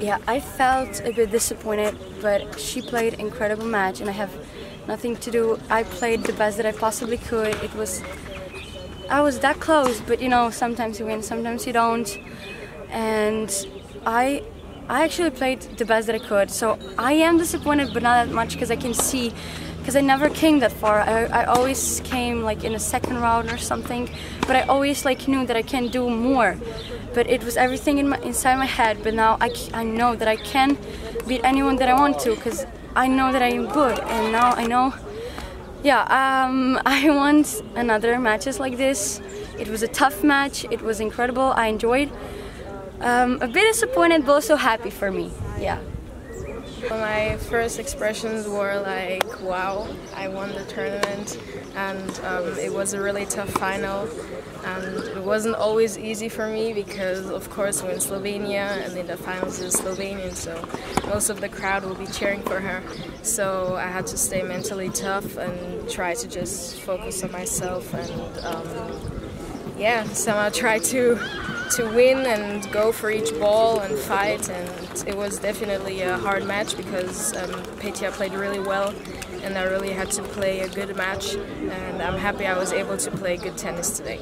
Yeah, I felt a bit disappointed, but she played incredible match, and I have nothing to do. I played the best that I possibly could. It was, I was that close, but you know, sometimes you win, sometimes you don't, and I, I actually played the best that I could. So I am disappointed, but not that much because I can see, because I never came that far. I, I always came like in a second round or something, but I always like knew that I can do more but it was everything in my, inside my head. But now I, I know that I can beat anyone that I want to because I know that I am good, and now I know. Yeah, um, I want another matches like this. It was a tough match. It was incredible. I enjoyed. Um, a bit disappointed, but also happy for me. Yeah. My first expressions were like, wow, I won the tournament and um, it was a really tough final. And it wasn't always easy for me because of course we're in Slovenia and in the finals is Slovenian so most of the crowd will be cheering for her. So I had to stay mentally tough and try to just focus on myself and um, yeah somehow try to to win and go for each ball and fight and it was definitely a hard match because um, Petja played really well and I really had to play a good match and I'm happy I was able to play good tennis today.